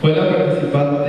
Fue la participante